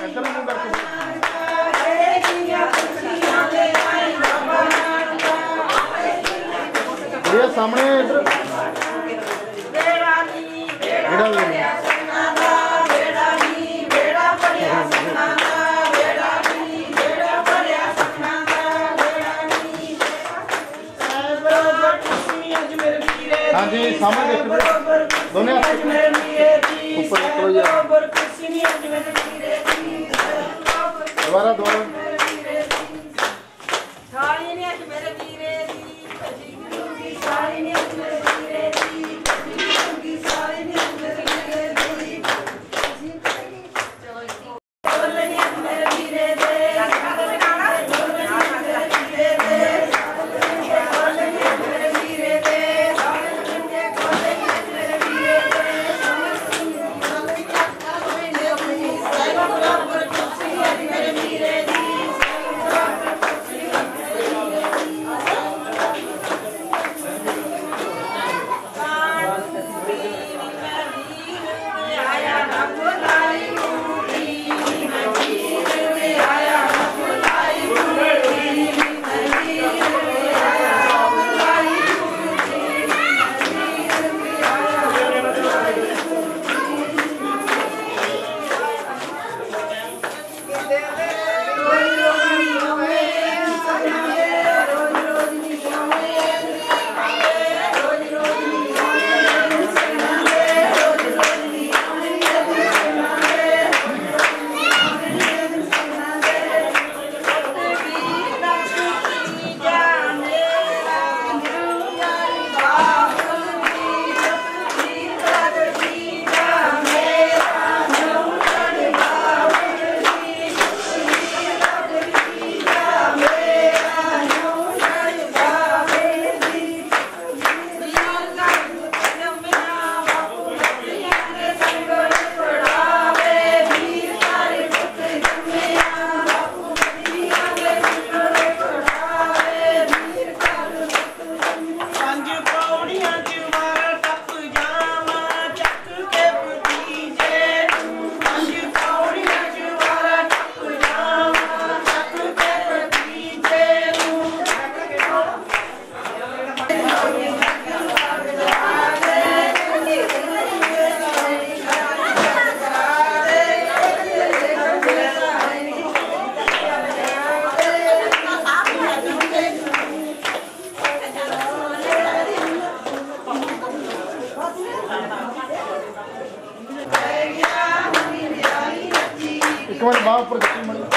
ਇੱਧਰ ਨੂੰ ਕਰਕੇ ਇਹ ਸਾਹਮਣੇ ਇੱਧਰ ਜਿਹੜਾ ਵੀ ਹੈ। ਹਾਂਜੀ ਸਾਹਮਣੇ ਦੇਖੋ ਦੋਨੇ ਹੱਥ ਉੱਪਰ ਨਿਕਲੋ ਜੀ ਦੁਬਾਰਾ Agora adora. ಮಾಡಿ ಭಾಳ ಪ್ರದರ್ಶನ ಮಾಡಿದ್ರು